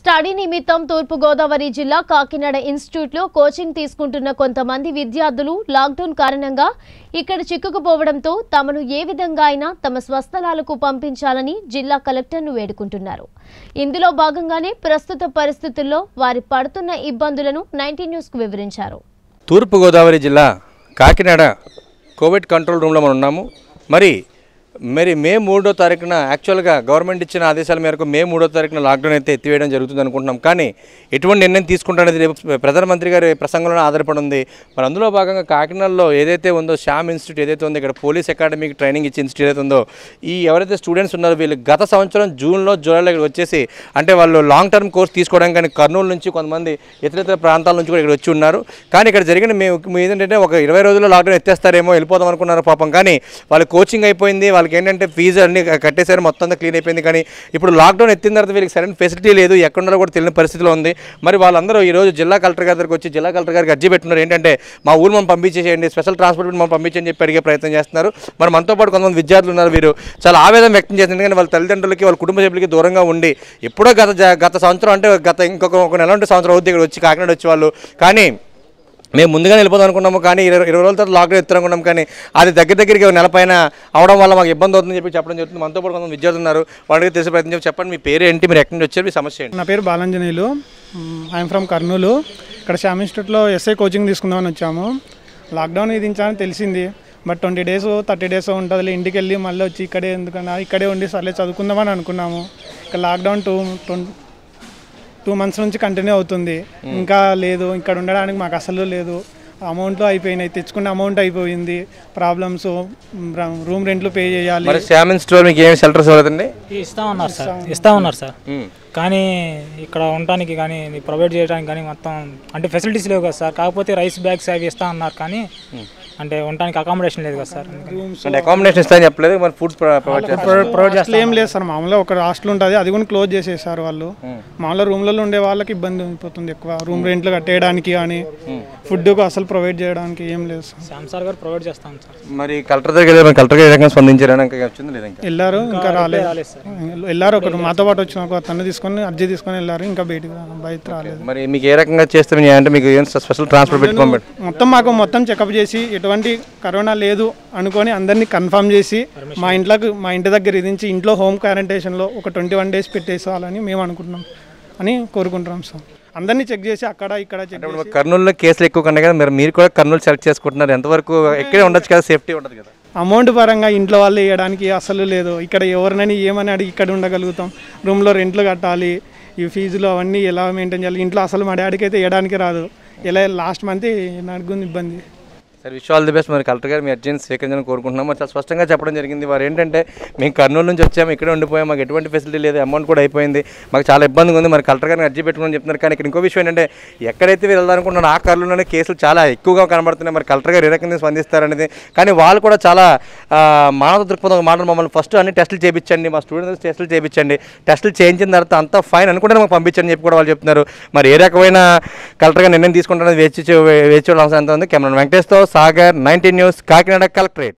Study నిమిత్తం తూర్పుగోదావరి జిల్లా కాకినాడ ఇన్స్టిట్యూట్లో కోచింగ్ తీసుకుంటున్న కొంతమంది విద్యార్థులు లాక్డౌన్ కారణంగా ఇక్కడ చిక్కుకుపోవడంతో తమను ఏ విధంగా అయినా తమ స్వస్థలాలకు పంపించాలని జిల్లా కలెక్టర్ను వేడుకుంటున్నారు. ఇందులో భాగంగానే ప్రస్తుత పరిస్థితుల్లో వారి పడుతున్న ఇబ్బందులను నైన్టీ న్యూస్కు వివరించారు. తూర్పుగోదావరి జిల్లా కాకినాడ కోవిడ్ కంట్రోల్ రూమ్లో మనం ఉన్నాము. మరి మరి మే మూడో తారీఖున యాక్చువల్గా గవర్నమెంట్ ఇచ్చిన ఆదేశాల మేరకు మే మూడో తారీఖున లాక్డౌన్ అయితే ఎత్తివేయడం జరుగుతుంది అనుకుంటున్నాం. కానీ ఎటువంటి నిర్ణయం తీసుకుంటారనేది రేపు ప్రధానమంత్రి గారి ప్రసంగంలో ఆధారపడి ఉంది. మరి అందులో భాగంగా కాకినాడలో ఏదైతే ఉందో శ్యామ్ ఇన్స్టిట్యూట్ ఏదైతే ఉందో ఇక్కడ పోలీస్ అకాడమీకి ట్రైనింగ్ ఇచ్చే ఇన్స్టిట్యూట్ ఏదైతే ఉందో ఈ ఎవరైతే స్టూడెంట్స్ ఉన్నారో వీళ్ళు గత సంవత్సరం జూన్లో జూలైలో ఇక్కడ వచ్చేసి అంటే వాళ్ళు లాంగ్ టర్మ్ కోర్స్ తీసుకోవడానికి కానీ కర్నూలు నుంచి కొంతమంది ఇతర ఇతర ప్రాంతాల నుంచి కూడా ఇక్కడ వచ్చి ఉన్నారు. కానీ ఇక్కడ జరిగిన మేము ఏంటంటే ఒక ఇరవై రోజుల్లో లాక్డౌన్ ఎత్తేస్తారేమో వెళ్ళిపోదాం అనుకున్నారు పాపం. కానీ వాళ్ళు కోచింగ్ అయిపోయింది వాళ్ళకి ఏంటంటే ఫీజు అన్ని కట్టేశారు మొత్తం అంతా క్లీన్ అయిపోయింది. కానీ ఇప్పుడు లాక్డౌన్ ఎత్తిన తర్వాత వీళ్ళకి సరైన ఫెసిలిటీ లేదు ఎక్కడున్నారో కూడా తెలియని పరిస్థితిలో ఉంది. మరి వాళ్ళందరూ ఈ రోజు జిల్లా కలెక్టర్ గారి దగ్గరికి వచ్చి జిల్లా కలెక్టర్ గారికి అర్జీ పెట్టున్నారు. ఏంటంటే మా ఊరు మనం పంపించేసేయండి స్పెషల్ ట్రాన్స్పోర్ట్ మనం పంపించని చెప్పి అడిగే ప్రయత్నం చేస్తున్నారు. మరి మనతో పాటు కొంతమంది విద్యార్థులు ఉన్నారు వీరు. చాలా ఆవేదన వ్యక్తం చేస్తున్నారు. కానీ వాళ్ళ తల్లిదండ్రులకి వాళ్ళ కుటుంబ సభ్యులకి దూరంగా ఉండి ఎప్పుడో గత గత సంవత్సరం అంటే గత ఇంకొక ఒక నెల ఉంటే సంవత్సరం అవుతుంది ఇక్కడ వచ్చి కాకినాడ వచ్చి వాళ్ళు కానీ మేము ముందుగానే వెళ్ళిపోదాం అనుకున్నాము కానీ ఇరవై ఇరవై రోజుల తర్వాత లాక్డౌన్ ఎత్తారు అనుకున్నాం కానీ అది దగ్గర దగ్గరికి నెల పైన అవడం వల్ల మాకు ఇబ్బంది అవుతుందని చెప్పి చెప్పడం జరుగుతుంది. మనతో పాటు కొంతమంది విద్యార్థులు ఉన్నారు. వాళ్ళకి తెలిసే ప్రయత్నం చెప్పండి. మీ పేరు ఏంటి? మీరు ఎక్కడి నుంచి వచ్చారు? మీ సమస్య ఏంటి? నా పేరు బాలాంజనేయులు. I'm from Kurnool. ఇక్కడ శ్యామ్ ఇన్స్టిట్యూట్లో ఎస్ఐ కోచింగ్ తీసుకుందామని వచ్చాము. లాక్డౌన్ విధించాలని తెలిసింది. But twenty days thirty days ఉంటుంది ఇంటికి వెళ్ళి మళ్ళీ వచ్చి ఇక్కడే ఎందుకన్నా ఇక్కడే ఉండి సర్లే చదువుకుందామని అనుకున్నాము. ఇక్కడ లాక్డౌన్ టూ టూ మంత్స్ నుంచి కంటిన్యూ అవుతుంది. ఇంకా లేదు ఇక్కడ ఉండడానికి మాకు అసలు లేదు. అమౌంట్లో అయిపోయినాయి తెచ్చుకున్న అమౌంట్ అయిపోయింది. ప్రాబ్లమ్స్ రూమ్ రెంట్లు పే చేయాలి. ఇన్స్టిట్యూట్ మీకు ఏమి షెల్టర్స్ ఇవ్వలేదండి? ఇస్తా ఉన్నారు సార్ ఇస్తా ఉన్నారు సార్. కానీ ఇక్కడ ఉండటానికి కానీ ప్రొవైడ్ చేయడానికి కానీ మొత్తం అంటే ఫెసిలిటీస్ లేవు కదా సార్. కాకపోతే రైస్ బ్యాగ్స్ అవి ఇస్తా ఉన్నారు కానీ అంటే ఉండటానికి అకామిడేషన్ లేదు కదా సార్. అంటే అకామిడేషన్ ఇస్తారని చెప్పలేదు మరి ఫుడ్స్ ప్రొవైడ్ చేస్తారు. ఏం లేదు సార్ మామూలుగా ఒక హాస్టల్ ఉంటుంది అది కూడా క్లోజ్ చేసేసారు వాళ్ళు. మామూలుగా రూమ్లలో ఉండే వాళ్ళకి ఇబ్బంది అయిపోతుంది ఎక్కువ. రూమ్ రెంట్లు కట్టేయడానికి కానీ ఫుడ్ అసలు ప్రొవైడ్ చేయడానికి ఏం లేదు సార్. శ్యామ్ సార్ గారు ప్రొవైడ్ చేస్తాం సార్. మరి కలెక్టర్ దగ్గర కలెక్టర్ గారు ఇంకా వెళ్ళారు ఇంకా రాలేదు వెళ్ళారు ఒకరు మాతో పాటు వచ్చిన ఒక తను తీసుకొని అర్జీ తీసుకొని వెళ్ళారు. ఇంకా బయటకు బయట రాలేదు. మరి మీకు ఏ రకంగా చేస్తే అంటే మీకు ఏం స్పెషల్ ట్రాన్స్పోర్ట్ పెట్టుకోండి మొత్తం మాకు మొత్తం చెకప్ చేసి ఎటువంటి కరోనా లేదు అనుకొని అందరినీ కన్ఫర్మ్ చేసి మా ఇంట్లోకి మా ఇంటి దగ్గర విధించి ఇంట్లో హోమ్ క్వారంటైన్లో ఒక ట్వంటీ వన్ డేస్ పెట్టేసాలని మేము అనుకుంటున్నాం అని కోరుకుంటున్నాం సార్. అందరినీ చెక్ చేసి అక్కడ ఇక్కడ చెక్ కర్నూలులో కేసులు ఎక్కువ కన్నా కదా మరి మీరు కూడా కర్నూలు సెలెక్ట్ చేసుకుంటున్నారు. ఎంతవరకు ఎక్కడే ఉండొచ్చు కదా సేఫ్టీ ఉండదు కదా. అమౌంట్ పరంగా ఇంట్లో వాళ్ళు వేయడానికి అసలు లేదు. ఇక్కడ ఎవరినని ఏమని అడిగి ఇక్కడ ఉండగలుగుతాం. రూమ్లో రెంట్లు కట్టాలి ఈ ఫీజులు అవన్నీ ఎలా మెయింటైన్ చేయాలి? ఇంట్లో అసలు మా డాడీకి అయితే వేయడానికి రాదు. ఇలా లాస్ట్ మంత్ నడుగుంది ఇబ్బంది. Sir wish all the best మరి కలెక్టర్ గారు మీ అర్జెన్సీ స్వీకరించాలని కోరుకుంటున్నాం. మరి చాలా స్పష్టంగా చెప్పడం జరిగింది. వారు ఏంటంటే మేము కర్నూలు నుంచి వచ్చాము ఇక్కడే ఉండిపోయాం. మాకు ఎటువంటి ఫెసిలిటీ లేదు అమౌంట్ కూడా అయిపోయింది. మాకు చాలా ఇబ్బందిగా ఉంది. మరి కలెక్టర్ గారిని అర్జీ పెట్టుకుని చెప్తున్నారు. కానీ ఇక్కడ ఇంకో విషయం ఏంటంటే ఎక్కడైతే వీళ్ళు వెళ్ళాలనుకుంటున్నారో ఆ కర్నూలులోనే కేసులు చాలా ఎక్కువగా కనబడుతున్నాయి. మరి కలెక్టర్ గారు ఏ రకంగా స్పందిస్తారనేది. కానీ వాళ్ళు కూడా చాలా మానవ దృక్పథం మాటలు మమ్మల్ని ఫస్ట్ అన్ని టెస్టులు చేయించండి. మా స్టూడెంట్స్ టెస్టులు చేయించండి. టెస్టులు చేయించిన తర్వాత అంతా ఫైన్ అనుకుంటే మాకు పంపించండి చెప్పి కూడా వాళ్ళు చెప్తున్నారు. మరి ఏ రకమైన కలెక్టర్గా నిర్ణయం తీసుకుంటారని వేచి వేచి చూడాల్సిన ఉంది. Camera వెంకటేష్తో Sagar nineteen news Kakinada collectorate